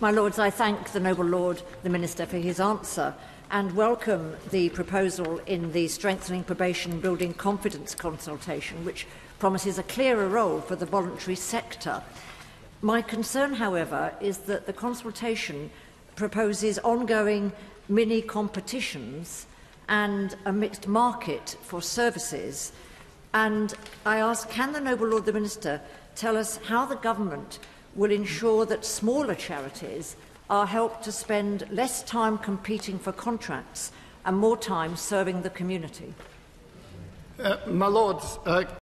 My Lords, I thank the Noble Lord, the Minister, for his answer and welcome the proposal in the Strengthening Probation Building Confidence consultation, which promises a clearer role for the voluntary sector. My concern, however, is that the consultation proposes ongoing mini competitions and a mixed market for services. And I ask, can the Noble Lord the Minister tell us how the government will ensure that smaller charities are helped to spend less time competing for contracts and more time serving the community. Uh, my Lord, uh,